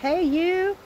Hey, you!